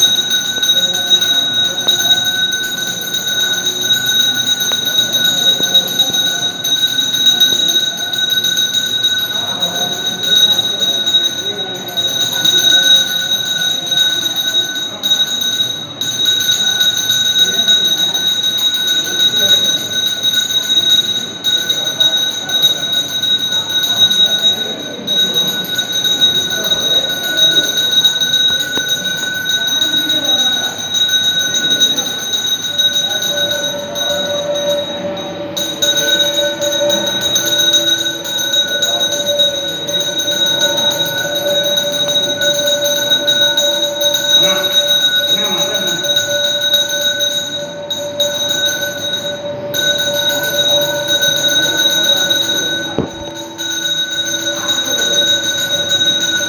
you